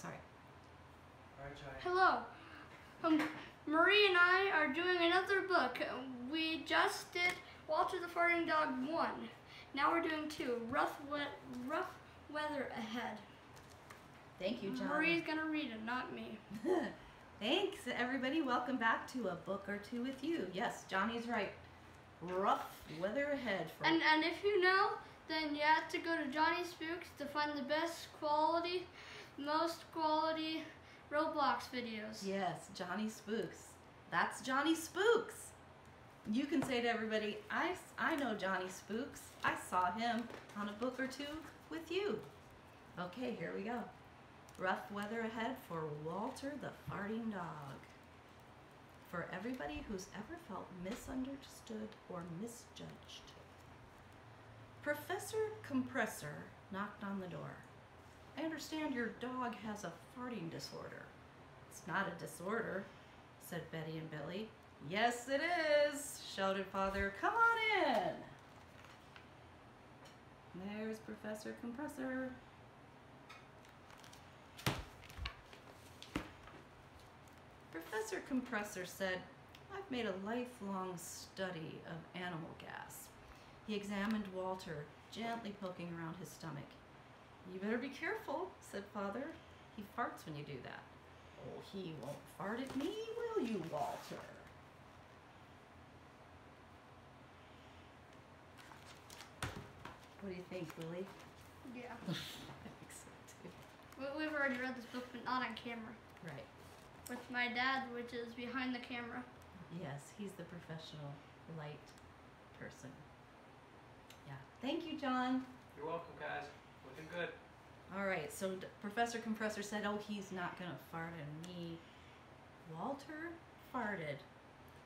sorry. All right, Johnny. Hello. Um, Marie and I are doing another book. We just did Walter the Farting Dog 1. Now we're doing 2, Rough, we- rough Weather Ahead. Thank you, John. Marie's gonna read it, not me. Thanks, everybody. Welcome back to a book or two with you. Yes, Johnny's right. Rough weather ahead for And and if you know, then you have to go to Johnny Spooks to find the best quality, most quality Roblox videos. Yes, Johnny Spooks. That's Johnny Spooks. You can say to everybody, I, I know Johnny Spooks. I saw him on a book or two with you. Okay, here we go. Rough weather ahead for Walter the Farting Dog. For everybody who's ever felt misunderstood or misjudged. Professor Compressor knocked on the door. I understand your dog has a farting disorder. It's not a disorder, said Betty and Billy. Yes, it is, shouted Father. Come on in. There's Professor Compressor. Professor Compressor said, I've made a lifelong study of animal gas. He examined Walter, gently poking around his stomach. You better be careful, said Father. He farts when you do that. Oh, he won't fart at me, will you, Walter? What do you think, Lily? Yeah. I think so too. We- We've already read this book, but not on camera. Right. With my dad, which is behind the camera. Yes, he's the professional light person. Yeah. Thank you, John. You're welcome, guys. Looking good. All right, so Professor Compressor said, "Oh, he's not gonna fart at me." Walter farted.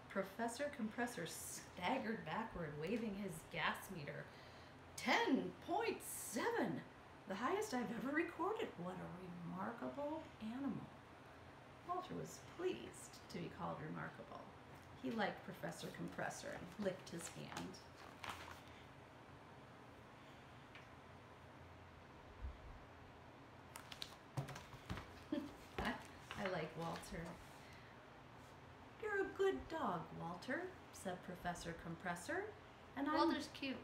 Professor Compressor staggered backward, waving his gas meter. Ten point seven, the highest I've ever recorded. What a remarkable animal. Walter was pleased to be called remarkable. He liked Professor Compressor and licked his hand. I, I Walter. You're a good dog, Walter, said Professor Compressor. And I'm Walter's cute.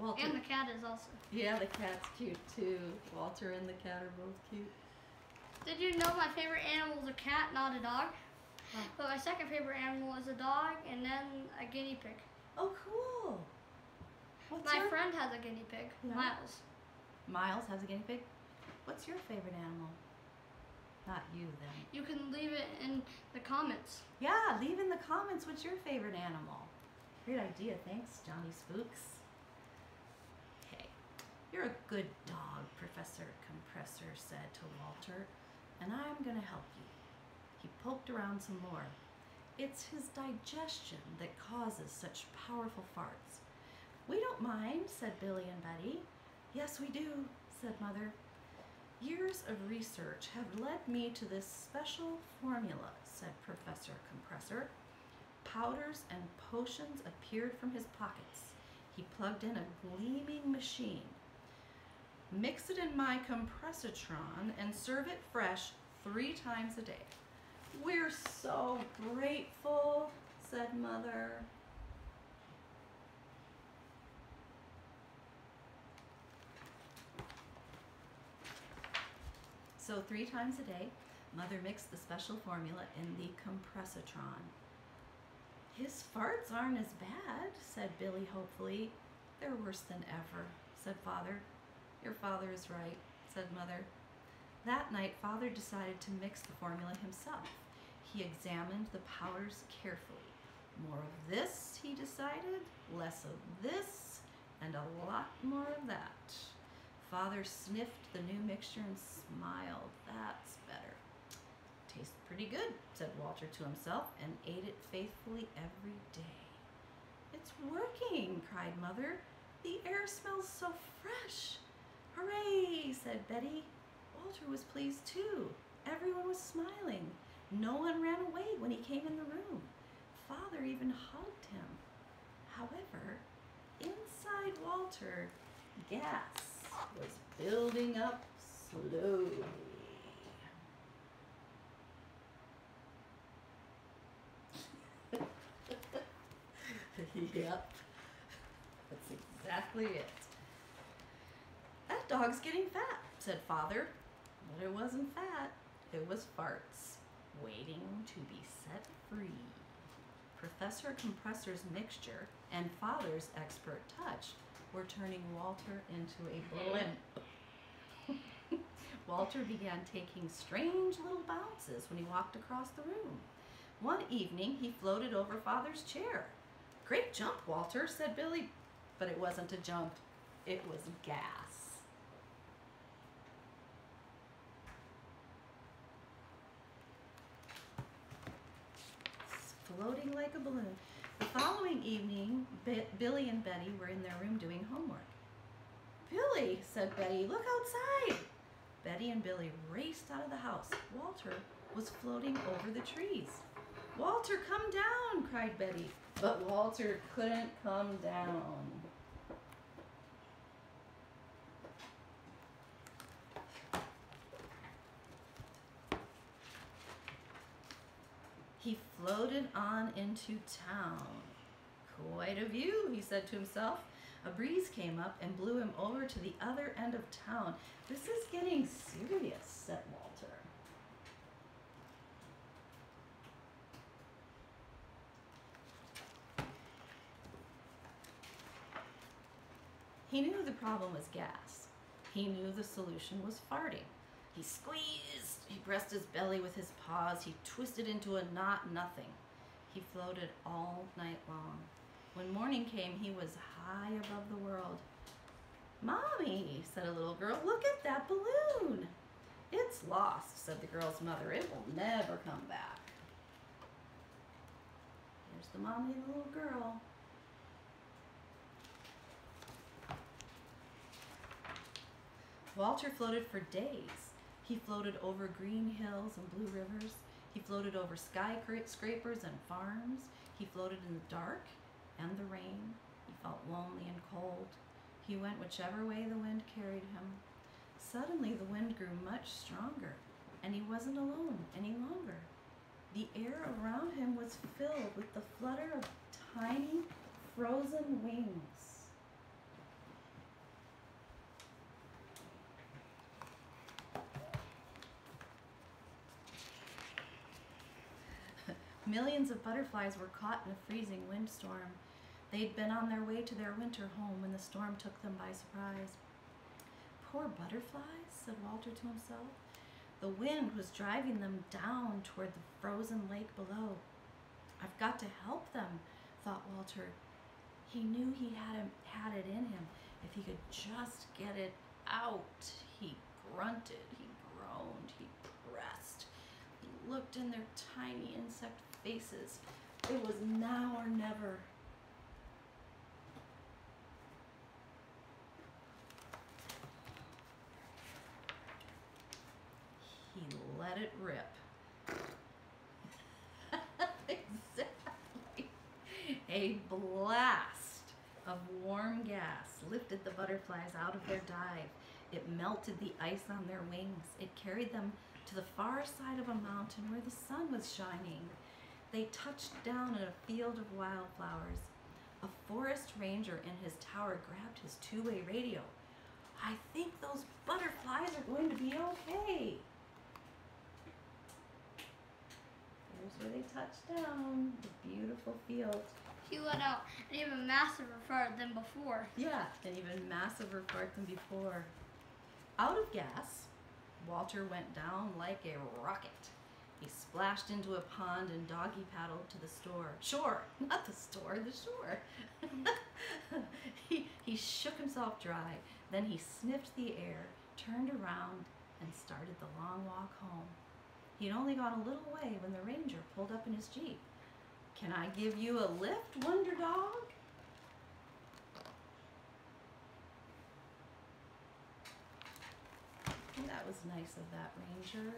Walter. And the cat is also. yeah, the cat's cute too. Walter and the cat are both cute. Did you know my favorite animal is a cat, not a dog? But my second favorite animal is a dog and then a guinea pig. Oh, cool. What's my your friend has a guinea pig, Yeah. Miles. Miles has a guinea pig. What's your favorite animal? Not you then. You can leave it in the comments. Yeah, leave in the comments what's your favorite animal. Great idea. Thanks, Johnny Spooks. Okay. You're a good dog, Professor Compressor said to Walter, and I'm going to help you. He poked around some more. It's his digestion that causes such powerful farts. We don't mind, said Billy and Betty. Yes, we do, said Mother. Years of research have led me to this special formula, said Professor Compressor. Powders and potions appeared from his pockets. He plugged in a gleaming machine. Mix it in my compressotron and serve it fresh three times a day. We're so grateful, said Mother. So three times a day, Mother mixed the special formula in the compressotron. His farts aren't as bad, said Billy hopefully. They're worse than ever, said Father. Your father is right, said Mother. That night, Father decided to mix the formula himself. He examined the powders carefully. More of this, he decided, less of this, and a lot more of that. Father sniffed the new mixture and smiled. That's better. Tastes pretty good, said Walter to himself, and ate it faithfully every day. It's working, cried Mother. The air smells so fresh. Hooray, said Betty. Walter was pleased too. Everyone was smiling. No one ran away when he came in the room. Father even hugged him. However, inside Walter, gas was building up slowly. yep, that's exactly it. That dog's getting fat, said father. But it wasn't fat, it was farts, waiting to be set free. Professor Compressor's mixture and father's expert touch were turning Walter into a blimp. Walter began taking strange little bounces when he walked across the room. One evening, he floated over father's chair. Great jump, Walter, said Billy. But it wasn't a jump, it was gas. Floating like a balloon. The following evening, Bi- Billy and Betty were in their room doing homework. Billy, said Betty, look outside. Betty and Billy raced out of the house. Walter was floating over the trees. Walter, come down, cried Betty. But Walter couldn't come down. He floated on into town. Quite a view, he said to himself. A breeze came up and blew him over to the other end of town. This is getting serious, said Walter. He knew the problem was gas. He knew the solution was farting. He squeezed, he pressed his belly with his paws, he twisted into a knot nothing. He floated all night long. When morning came, he was high above the world. Mommy, said a little girl, look at that balloon. It's lost, said the girl's mother. It will never come back. Here's the mommy and the little girl. Walter floated for days. He floated over green hills and blue rivers. He floated over skyscrapers and farms. He floated in the dark and the rain. He felt lonely and cold. He went whichever way the wind carried him. Suddenly, the wind grew much stronger, and he wasn't alone any longer. The air around him was filled with the flutter of tiny, frozen wings. Millions of butterflies were caught in a freezing windstorm. They'd been on their way to their winter home when the storm took them by surprise. Poor butterflies, said Walter to himself. The wind was driving them down toward the frozen lake below. I've got to help them, thought Walter. He knew he had, had it in him. If he could just get it out. He grunted, he groaned, he pressed. He looked in their tiny insect faces. It was now or never. He let it rip. exactly. A blast of warm gas lifted the butterflies out of their dive. It melted the ice on their wings. It carried them to the far side of a mountain where the sun was shining. They touched down in a field of wildflowers. A forest ranger in his tower grabbed his two way radio. I think those butterflies are going to be okay. Here's where they touched down the beautiful field. He let out an even massiver fart than before. Yeah, an even massiver fart than before. Out of gas, Walter went down like a rocket. He splashed into a pond and doggy paddled to the store. Shore, not the store, the shore. he, he shook himself dry. Then he sniffed the air, turned around, and started the long walk home. He'd only gone a little way when the ranger pulled up in his jeep. Can I give you a lift, Wonder Dog? That was nice of that ranger.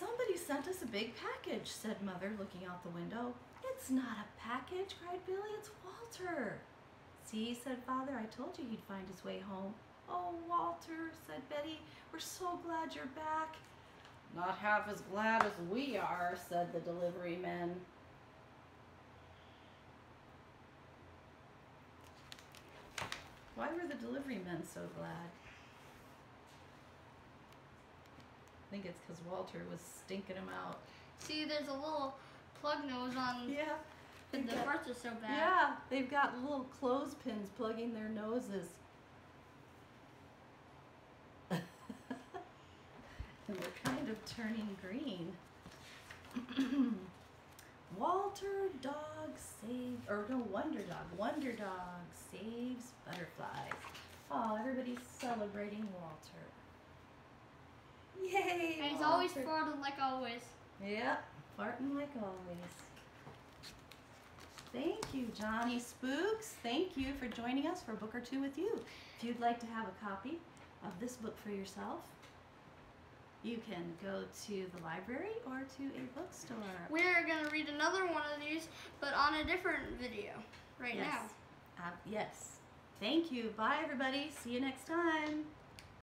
Somebody sent us a big package, said Mother, looking out the window. It's not a package, cried Billy. It's Walter. See, said Father, I told you he'd find his way home. Oh, Walter, said Betty, we're so glad you're back. Not half as glad as we are, said the delivery men. Why were the delivery men so glad? Think it's because Walter was stinking them out. See, there's a little plug nose on. Yeah. but the parts are so bad. Yeah, they've got little clothespins plugging their noses. and they're kind of turning green. Walter Dog saves, or no Wonder Dog. Wonder Dog saves butterflies. Oh, everybody's celebrating Walter. Yay! And he's always farted like always. Yep, farting like always. Thank you, Johnny Spooks. Thank you for joining us for a Book or Two with You. If you'd like to have a copy of this book for yourself, you can go to the library or to a bookstore. We're gonna read another one of these, but on a different video right yes. now. Uh, yes. Thank you. Bye, everybody. See you next time.